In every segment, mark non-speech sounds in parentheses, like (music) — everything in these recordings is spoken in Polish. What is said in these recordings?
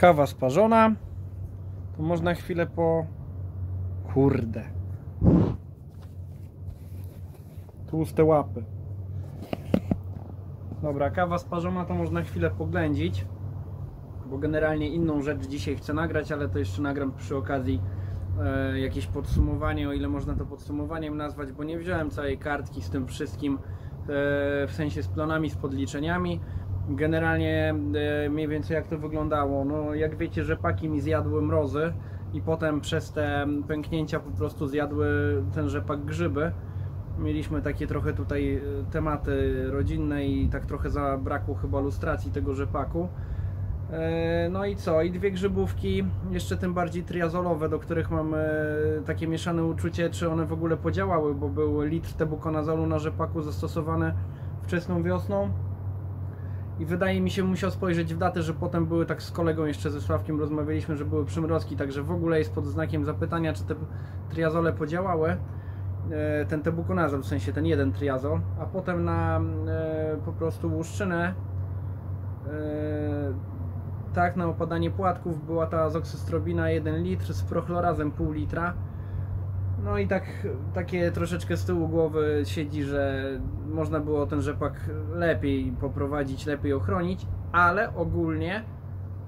kawa sparzona, to można chwilę po... Kurde. Tłuste łapy. Dobra, kawa sparzona to można chwilę poględzić, bo generalnie inną rzecz dzisiaj chcę nagrać, ale to jeszcze nagram przy okazji e, jakieś podsumowanie, o ile można to podsumowaniem nazwać, bo nie wziąłem całej kartki z tym wszystkim, e, w sensie z planami, z podliczeniami. Generalnie e, mniej więcej jak to wyglądało. No, jak wiecie, rzepaki mi zjadły mrozy i potem przez te pęknięcia po prostu zjadły ten rzepak grzyby. Mieliśmy takie trochę tutaj e, tematy rodzinne i tak trochę zabrakło chyba lustracji tego rzepaku. E, No i co? I dwie grzybówki, jeszcze tym bardziej triazolowe, do których mam takie mieszane uczucie, czy one w ogóle podziałały, bo był litr tebukonazolu na rzepaku zastosowany wczesną wiosną. I wydaje mi się, musiał spojrzeć w datę, że potem były tak z kolegą jeszcze ze Sławkiem rozmawialiśmy, że były przymrozki, także w ogóle jest pod znakiem zapytania, czy te triazole podziałały. E, Ten tebukonazol, w sensie ten jeden triazol, a potem na e, po prostu łuszczynę e, tak, na opadanie płatków była ta azoksystrobina 1 litr z prochlorazem pół litra. No i tak takie troszeczkę z tyłu głowy siedzi, że można było ten rzepak lepiej poprowadzić, lepiej ochronić, ale ogólnie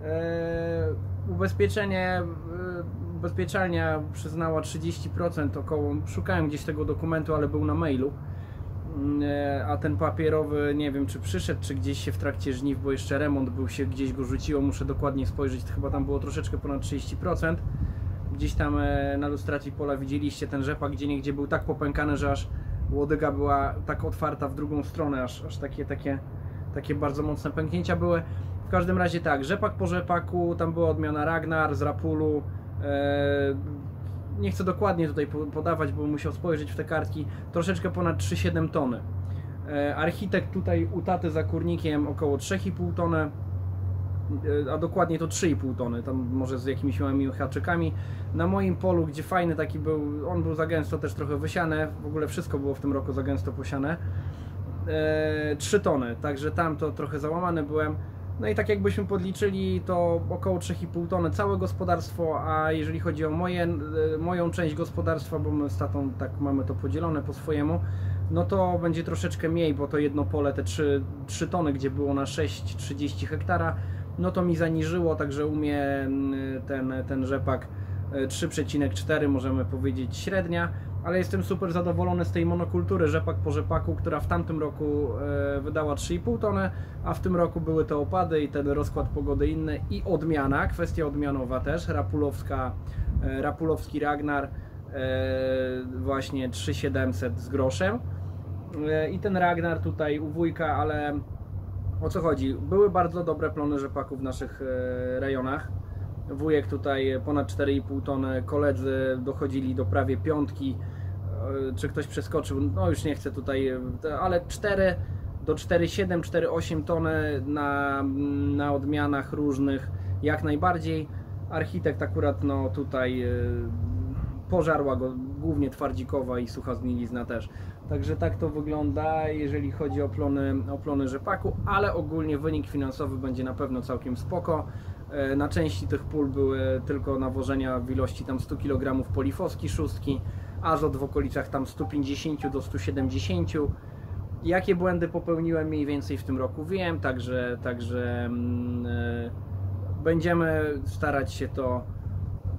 e, ubezpieczenie, e, ubezpieczalnia przyznała 30% około, szukałem gdzieś tego dokumentu, ale był na mailu. E, a ten papierowy nie wiem czy przyszedł, czy gdzieś się w trakcie żniw, bo jeszcze remont był się gdzieś go rzuciło, muszę dokładnie spojrzeć, chyba tam było troszeczkę ponad 30%. Gdzieś tam e, na lustracji pola widzieliście ten rzepak, gdzie niegdzie był tak popękany, że aż łodyga była tak otwarta w drugą stronę, aż, aż takie, takie, takie bardzo mocne pęknięcia były. W każdym razie tak, rzepak po rzepaku, tam była odmiana Ragnar z Rapulu, e, nie chcę dokładnie tutaj po- podawać, bo musiał spojrzeć w te kartki, troszeczkę ponad 3,7 tony. E, Architekt tutaj u taty za kurnikiem około 3,5 tony, a dokładnie to 3,5 tony, tam może z jakimiś małymi haczykami. Na moim polu, gdzie fajny taki był, on był za gęsto też trochę wysiane, w ogóle wszystko było w tym roku za gęsto posiane. E, 3 tony, także tam to trochę załamany byłem. No i tak jakbyśmy podliczyli, to około 3,5 tony całe gospodarstwo, a jeżeli chodzi o moje, e, moją część gospodarstwa, bo my z tatą tak mamy to podzielone po swojemu, no to będzie troszeczkę mniej, bo to jedno pole, te 3, 3 tony, gdzie było na 6,30 hektara, no to mi zaniżyło, także u mnie mm, ten, ten rzepak e, 3,4 możemy powiedzieć średnia, ale jestem super zadowolony z tej monokultury rzepak po rzepaku, która w tamtym roku e, wydała 3,5 tony, a w tym roku były te opady i ten rozkład pogody inny i odmiana, kwestia odmianowa też, rapulowska, e, rapulowski Ragnar e, właśnie 3700 z groszem. E, i ten Ragnar tutaj u wujka, ale o co chodzi? Były bardzo dobre plony rzepaku w naszych e, rejonach. Wujek tutaj ponad 4,5 tony, koledzy dochodzili do prawie piątki. E, Czy ktoś przeskoczył? No już nie chcę tutaj, e, ale 4 do 4,7, 4,8 tony na, na odmianach różnych jak najbardziej. Architekt akurat no tutaj e, pożarła go głównie twardzikowa i sucha zgnilizna też. Także tak to wygląda, jeżeli chodzi o plony, o plony rzepaku, ale ogólnie wynik finansowy będzie na pewno całkiem spoko. E, Na części tych pól były tylko nawożenia w ilości tam 100 kg polifoski szóstki, azot w okolicach tam 150 do 170. Jakie błędy popełniłem mniej więcej w tym roku wiem, także, także e, będziemy starać się to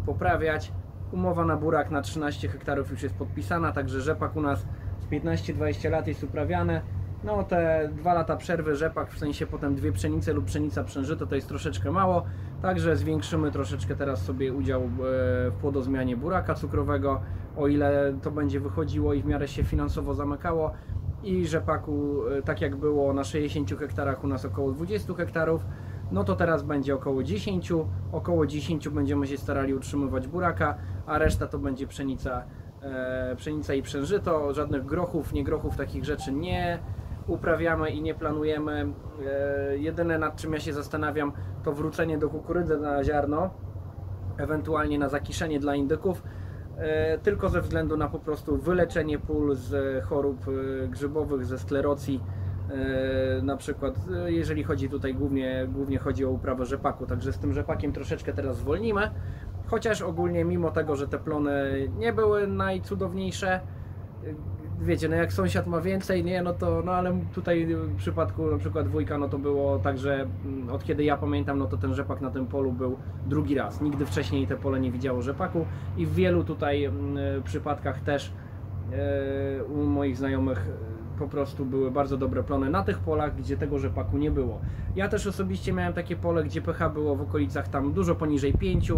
poprawiać. Umowa na burak na 13 hektarów już jest podpisana, także rzepak u nas z 15-20 lat jest uprawiane. No te dwa lata przerwy rzepak, w sensie potem dwie pszenice lub pszenica przężyto to jest troszeczkę mało, także zwiększymy troszeczkę teraz sobie udział e, w płodozmianie buraka cukrowego, o ile to będzie wychodziło i w miarę się finansowo zamykało. I rzepaku, e, tak jak było na 60 hektarach u nas około 20 hektarów, no to teraz będzie około 10, około 10 będziemy się starali utrzymywać buraka, a reszta to będzie pszenica, e, pszenica i przężyto, żadnych grochów, nie grochów, takich rzeczy nie uprawiamy i nie planujemy. E, jedyne nad czym ja się zastanawiam to wrócenie do kukurydzy na ziarno, ewentualnie na zakiszenie dla indyków, e, tylko ze względu na po prostu wyleczenie pól z chorób e, grzybowych, ze sklerocji, E, na przykład e, jeżeli chodzi tutaj głównie, głównie chodzi o uprawę rzepaku, także z tym rzepakiem troszeczkę teraz zwolnimy, chociaż ogólnie mimo tego, że te plony nie były najcudowniejsze, e, wiecie, no jak sąsiad ma więcej, nie, no to, no ale tutaj w przypadku na przykład wujka, no to było tak, że mm, od kiedy ja pamiętam, no to ten rzepak na tym polu był drugi raz. Nigdy wcześniej te pole nie widziało rzepaku i w wielu tutaj mm, przypadkach też u moich znajomych po prostu były bardzo dobre plony na tych polach, gdzie tego rzepaku nie było. Ja też osobiście miałem takie pole, gdzie pH było w okolicach tam dużo poniżej 5.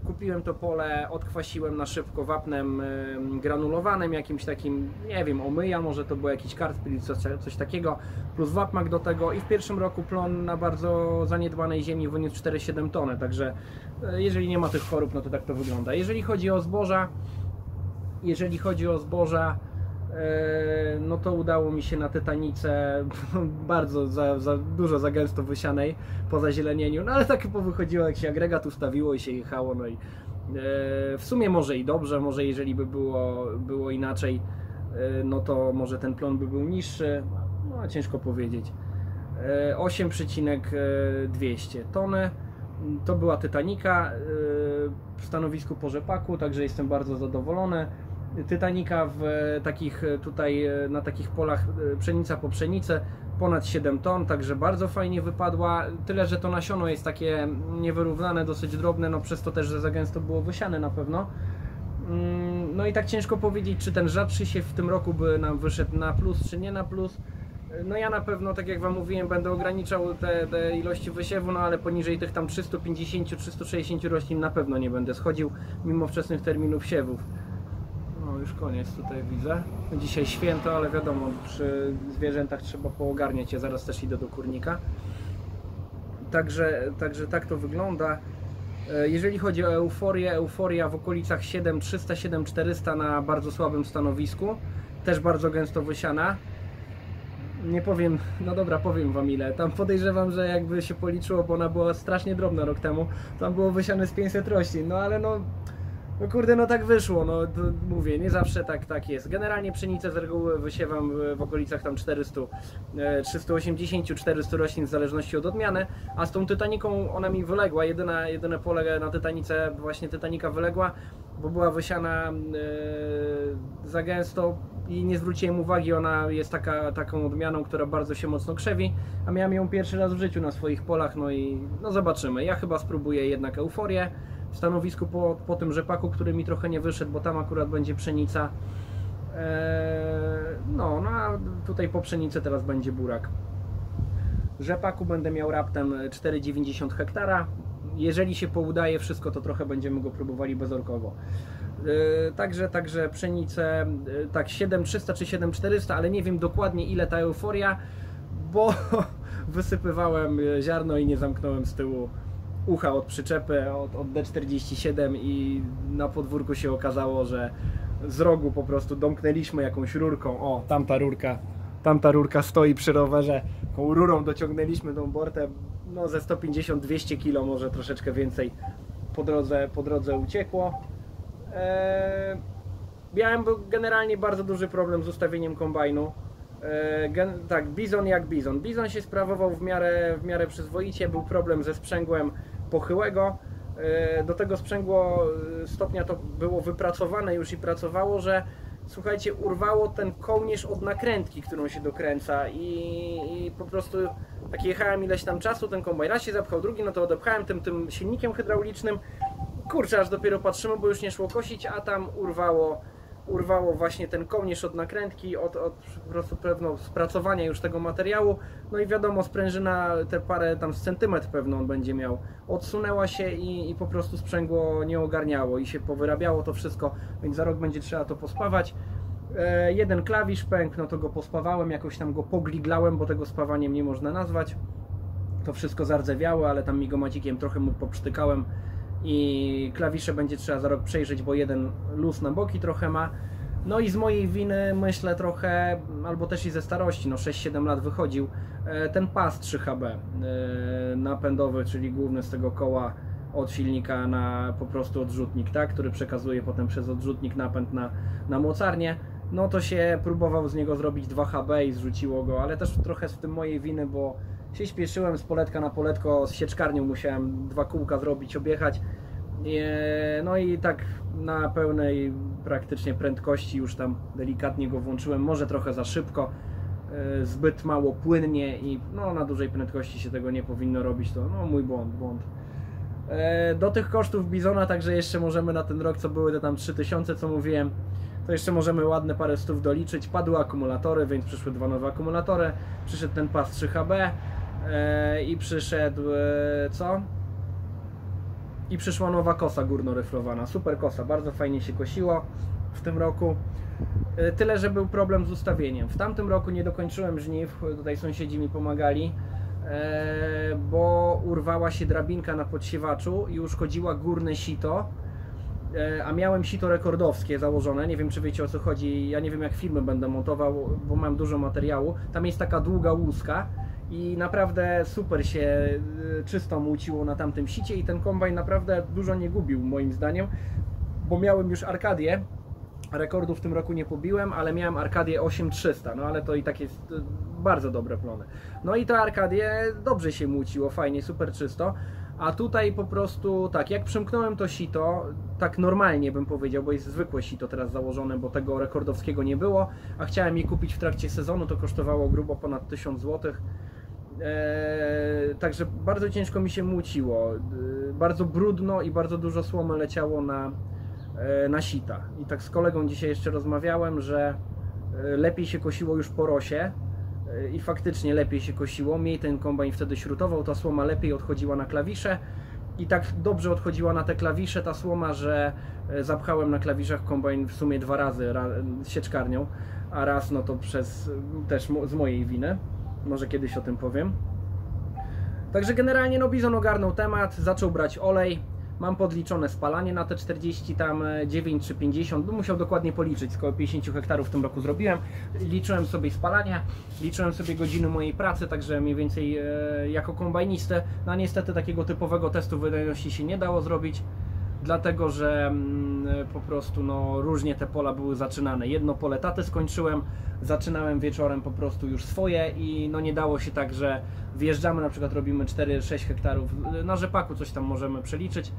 Kupiłem to pole, odkwasiłem na szybko wapnem granulowanym, jakimś takim, nie wiem, omyja, może to był jakiś kartpil, coś, coś takiego, plus wapmak do tego i w pierwszym roku plon na bardzo zaniedbanej ziemi wyniósł 4,7 tony, także e, jeżeli nie ma tych chorób, no to tak to wygląda. Jeżeli chodzi o zboża, jeżeli chodzi o zboża, no to udało mi się na Tytanice (laughs) bardzo za, za dużo, za gęsto wysianej po zazielenieniu, no ale tak powychodziło jak się agregat ustawiło i się jechało, no i e, w sumie może i dobrze, może jeżeli by było, było inaczej, e, no to może ten plon by był niższy, no ciężko powiedzieć. 8,200 tony. To była Titanica w stanowisku po rzepaku, także jestem bardzo zadowolony. Titanica w takich tutaj na takich polach e, pszenica po pszenicę ponad 7 ton, także bardzo fajnie wypadła. Tyle, że to nasiono jest takie niewyrównane, dosyć drobne, no przez to też, że za gęsto było wysiane na pewno. Mm, no i tak ciężko powiedzieć, czy ten rzadszy się w tym roku by nam wyszedł na plus, czy nie na plus. No ja na pewno, tak jak Wam mówiłem, będę ograniczał te, te ilości wysiewu, no ale poniżej tych tam 350-360 roślin na pewno nie będę schodził, mimo wczesnych terminów siewów już koniec tutaj widzę. Dzisiaj święto, ale wiadomo, przy zwierzętach trzeba poogarniać. Ja zaraz też idę do kurnika. Także, także tak to wygląda. E, jeżeli chodzi o euforię, euforia w okolicach 7300-7400 na bardzo słabym stanowisku. Też bardzo gęsto wysiana. Nie powiem, no dobra, powiem wam ile. Tam podejrzewam, że jakby się policzyło, bo ona była strasznie drobna rok temu, tam było wysiane z 500 roślin. No ale no no kurde, no tak wyszło, no mówię, nie zawsze tak, tak jest. Generalnie pszenicę z reguły wysiewam w okolicach tam 400, 380-400 e, roślin w zależności od odmiany, a z tą Tytaniką ona mi wyległa, jedyna, jedyne pole na Tytanice właśnie Tytanika wyległa, bo była wysiana yy, za gęsto i nie zwróciłem uwagi, ona jest taka, taką odmianą, która bardzo się mocno krzewi, a miałem ją pierwszy raz w życiu na swoich polach, no i no zobaczymy. Ja chyba spróbuję jednak euforię, stanowisku po, po tym rzepaku, który mi trochę nie wyszedł, bo tam akurat będzie pszenica. Eee, no, no a tutaj po pszenicy teraz będzie burak. Rzepaku będę miał raptem 4,90 hektara. Jeżeli się poudaje wszystko, to trochę będziemy go próbowali bezorkowo. Eee, także, także pszenicę e, tak 7300 czy 7400, ale nie wiem dokładnie ile ta euforia, bo (laughs) wysypywałem ziarno i nie zamknąłem z tyłu ucha od przyczepy, od, od D47 i na podwórku się okazało, że z rogu po prostu domknęliśmy jakąś rurką. O, tamta rurka, tamta rurka stoi przy rowerze. Tą rurą dociągnęliśmy tą bortę no ze 150-200 kg, może troszeczkę więcej po drodze, po drodze uciekło. Eee, miałem generalnie bardzo duży problem z ustawieniem kombajnu. Eee, gen, tak, bizon jak bizon. Bizon się sprawował w miarę, w miarę przyzwoicie, był problem ze sprzęgłem pochyłego. E, do tego sprzęgło e, stopnia to było wypracowane już i pracowało, że słuchajcie, urwało ten kołnierz od nakrętki, którą się dokręca i, i po prostu tak jechałem ileś tam czasu, ten kombajn raz się zapchał, drugi, no to odepchałem tym, tym silnikiem hydraulicznym. Kurczę, aż dopiero patrzymy, bo już nie szło kosić, a tam urwało urwało właśnie ten kołnierz od nakrętki, od, od po prostu pewno spracowania już tego materiału. No i wiadomo, sprężyna te parę tam z centymetr pewno on będzie miał. Odsunęła się i, i po prostu sprzęgło nie ogarniało i się powyrabiało to wszystko, więc za rok będzie trzeba to pospawać. E, jeden klawisz pękł, no to go pospawałem, jakoś tam go pogliglałem, bo tego spawaniem nie można nazwać. To wszystko zardzewiało, ale tam migomacikiem trochę mu poprztykałem i klawisze będzie trzeba za rok przejrzeć, bo jeden luz na boki trochę ma. No i z mojej winy myślę trochę, albo też i ze starości, no 6-7 lat wychodził, e, ten pas 3HB e, napędowy, czyli główny z tego koła od silnika na po prostu odrzutnik, tak, który przekazuje potem przez odrzutnik napęd na, na mocarnię. no to się próbował z niego zrobić 2 HB i zrzuciło go, ale też trochę z tym mojej winy, bo się śpieszyłem z poletka na poletko, z sieczkarnią musiałem dwa kółka zrobić, objechać. No i tak na pełnej praktycznie prędkości już tam delikatnie go włączyłem, może trochę za szybko, e, zbyt mało płynnie i no, na dużej prędkości się tego nie powinno robić, to no mój błąd, błąd. E, do tych kosztów Bizona także jeszcze możemy na ten rok, co były te tam 3000, co mówiłem, to jeszcze możemy ładne parę stów doliczyć. Padły akumulatory, więc przyszły dwa nowe akumulatory. Przyszedł ten pas 3HB e, i przyszedł co? I przyszła nowa kosa górnoryflowana, super kosa, bardzo fajnie się kosiło w tym roku. E, tyle, że był problem z ustawieniem. W tamtym roku nie dokończyłem żniw, tutaj sąsiedzi mi pomagali, e, bo urwała się drabinka na podsiewaczu i uszkodziła górne sito, e, a miałem sito rekordowskie założone, nie wiem czy wiecie o co chodzi, ja nie wiem jak filmy będę montował, bo mam dużo materiału. Tam jest taka długa łuska, i naprawdę super się y, czysto muciło na tamtym sicie i ten kombajn naprawdę dużo nie gubił moim zdaniem, bo miałem już Arkadię, rekordów w tym roku nie pobiłem, ale miałem Arkadię 8300, no ale to i tak jest y, bardzo dobre plony. No i to Arkadię dobrze się muciło, fajnie, super czysto. A tutaj po prostu tak, jak przymknąłem to sito, tak normalnie bym powiedział, bo jest zwykłe sito teraz założone, bo tego rekordowskiego nie było, a chciałem je kupić w trakcie sezonu, to kosztowało grubo ponad 1000 złotych Eee, także bardzo ciężko mi się muciło. Eee, bardzo brudno i bardzo dużo słomy leciało na, e, na sita. I tak z kolegą dzisiaj jeszcze rozmawiałem, że e, lepiej się kosiło już po rosie e, i faktycznie lepiej się kosiło. Mniej ten kombajn wtedy śrutował, ta słoma lepiej odchodziła na klawisze i tak dobrze odchodziła na te klawisze ta słoma, że zapchałem na klawiszach kombajn w sumie dwa razy z sieczkarnią, a raz no to przez też z mojej winy. Może kiedyś o tym powiem. Także generalnie no Bizon ogarnął temat, zaczął brać olej. Mam podliczone spalanie na te 40 tam 9 e, czy 50, bym musiał dokładnie policzyć, skoro 50 hektarów w tym roku zrobiłem. Liczyłem sobie spalanie, liczyłem sobie godziny mojej pracy, także mniej więcej e, jako kombajnistę. No niestety takiego typowego testu wydajności się nie dało zrobić dlatego że mm, po prostu no, różnie te pola były zaczynane. Jedno pole taty skończyłem, zaczynałem wieczorem po prostu już swoje i no nie dało się tak, że wjeżdżamy, na przykład robimy 4-6 hektarów, na rzepaku coś tam możemy przeliczyć,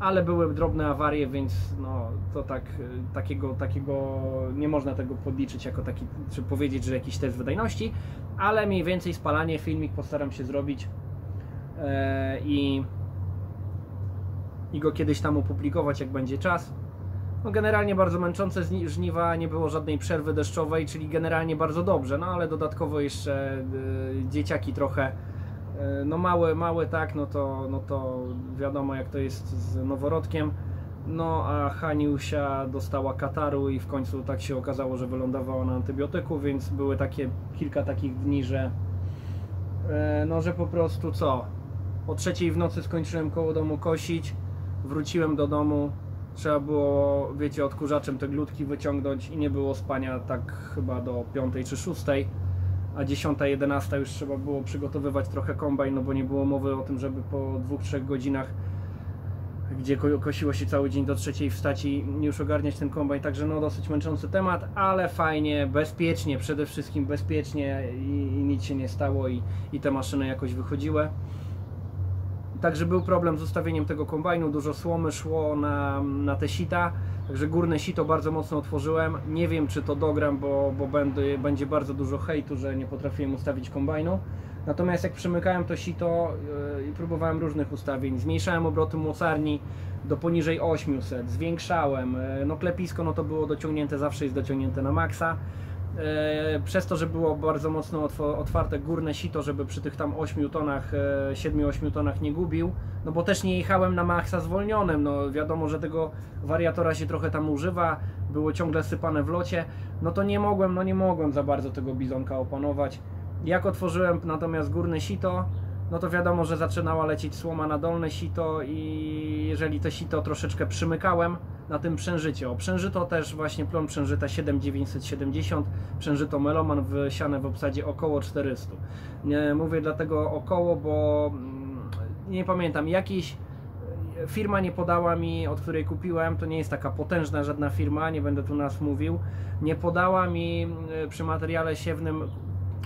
ale były drobne awarie, więc no to tak, takiego, takiego nie można tego podliczyć jako taki, czy powiedzieć, że jakiś test wydajności, ale mniej więcej spalanie, filmik postaram się zrobić yy, i i go kiedyś tam opublikować, jak będzie czas. No generalnie bardzo męczące żniwa, nie było żadnej przerwy deszczowej, czyli generalnie bardzo dobrze, no ale dodatkowo jeszcze y, dzieciaki trochę y, no małe, małe tak, no to, no to wiadomo jak to jest z noworodkiem. No a Haniusia dostała kataru i w końcu tak się okazało, że wylądowała na antybiotyku, więc były takie kilka takich dni, że y, no że po prostu co? O trzeciej w nocy skończyłem koło domu kosić wróciłem do domu, trzeba było, wiecie, odkurzaczem te glutki wyciągnąć i nie było spania tak chyba do 5 czy 6, a 10, 11 już trzeba było przygotowywać trochę kombajn, no bo nie było mowy o tym, żeby po 2-3 godzinach gdzie kosiło się cały dzień do trzeciej wstać i już ogarniać ten kombajn, także no dosyć męczący temat, ale fajnie, bezpiecznie, przede wszystkim bezpiecznie i, i nic się nie stało i, i te maszyny jakoś wychodziły. Także był problem z ustawieniem tego kombajnu, dużo słomy szło na, na te sita, także górne sito bardzo mocno otworzyłem. Nie wiem czy to dogram, bo, bo będzie, będzie bardzo dużo hejtu, że nie potrafiłem ustawić kombajnu. Natomiast jak przemykałem to sito yy, i próbowałem różnych ustawień, zmniejszałem obroty mocarni do poniżej 800, zwiększałem, yy, no klepisko no to było dociągnięte, zawsze jest dociągnięte na maksa. E, przez to, że było bardzo mocno otwarte górne sito, żeby przy tych tam 8 tonach, 7-8 e, tonach nie gubił, no bo też nie jechałem na maksa zwolnionym, no wiadomo, że tego wariatora się trochę tam używa, było ciągle sypane w locie, no to nie mogłem, no nie mogłem za bardzo tego bizonka opanować. Jak otworzyłem natomiast górne sito, no to wiadomo, że zaczynała lecieć słoma na dolne sito i jeżeli to sito troszeczkę przymykałem na tym przężycie. O przężyto też właśnie plon przężyta 7970, przężyto meloman wysiane w obsadzie około 400. Nie, mówię dlatego około, bo mm, nie pamiętam, jakiś firma nie podała mi, od której kupiłem, to nie jest taka potężna żadna firma, nie będę tu nas mówił, nie podała mi y, przy materiale siewnym,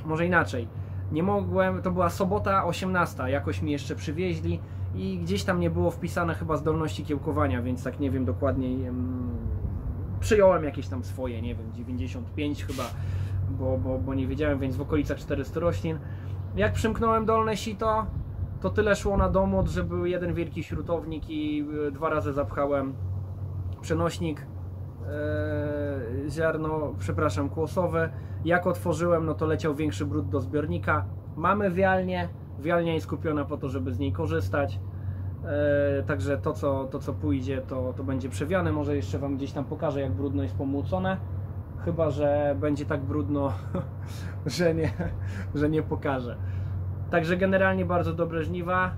może inaczej, nie mogłem, to była sobota 18, jakoś mi jeszcze przywieźli i gdzieś tam nie było wpisane chyba zdolności kiełkowania, więc tak nie wiem dokładniej, przyjąłem jakieś tam swoje, nie wiem, 95 chyba, bo, bo, bo nie wiedziałem, więc w okolicach 400 roślin. Jak przymknąłem dolne sito, to tyle szło na domot, że był jeden wielki śrutownik i y, dwa razy zapchałem przenośnik e, ziarno, przepraszam, kłosowe. Jak otworzyłem, no to leciał większy brud do zbiornika. Mamy wialnię, wialnia jest kupiona po to, żeby z niej korzystać. E, także to co, to, co pójdzie, to, to będzie przewiane. Może jeszcze Wam gdzieś tam pokażę, jak brudno jest pomłócone. Chyba, że będzie tak brudno, (laughs) że nie, że nie pokażę. Także generalnie bardzo dobre żniwa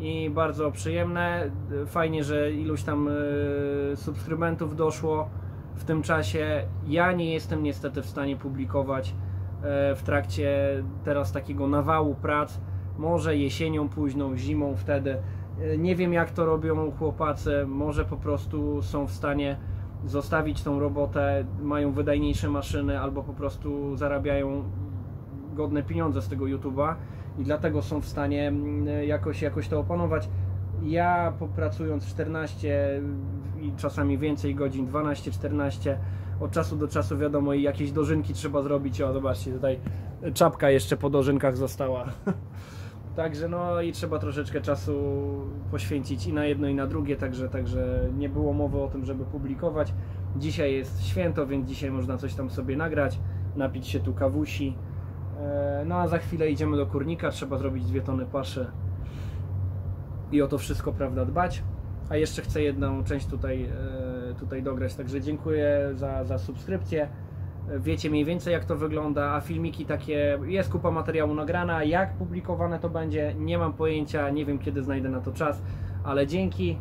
i bardzo przyjemne. Fajnie, że iluś tam e, subskrybentów doszło w tym czasie. Ja nie jestem niestety w stanie publikować e, w trakcie teraz takiego nawału prac. Może jesienią późną, zimą wtedy. E, Nie wiem jak to robią chłopacy. Może po prostu są w stanie zostawić tą robotę, mają wydajniejsze maszyny albo po prostu zarabiają godne pieniądze z tego YouTube'a i dlatego są w stanie mm, jakoś, jakoś to opanować. Ja popracując 14 i czasami więcej godzin, 12-14, od czasu do czasu wiadomo i jakieś dożynki trzeba zrobić. O, zobaczcie, tutaj czapka jeszcze po dożynkach została. (laughs) Także no i trzeba troszeczkę czasu poświęcić i na jedno i na drugie, także, także nie było mowy o tym, żeby publikować. Dzisiaj jest święto, więc dzisiaj można coś tam sobie nagrać, napić się tu kawusi. E, No a za chwilę idziemy do kurnika, trzeba zrobić dwie tony paszy i o to wszystko, prawda, dbać. A jeszcze chcę jedną część tutaj, e, tutaj dograć, także dziękuję za, za subskrypcję. Wiecie mniej więcej jak to wygląda, a filmiki takie, jest kupa materiału nagrana, jak publikowane to będzie, nie mam pojęcia, nie wiem kiedy znajdę na to czas, ale dzięki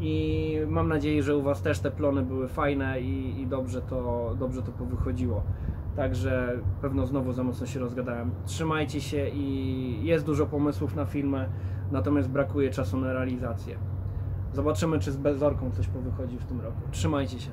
i mam nadzieję, że u Was też te plony były fajne i, i dobrze, to, dobrze to powychodziło. Także pewno znowu za mocno się rozgadałem. Trzymajcie się i jest dużo pomysłów na filmy, natomiast brakuje czasu na realizację. Zobaczymy, czy z bezorką coś powychodzi w tym roku. Trzymajcie się.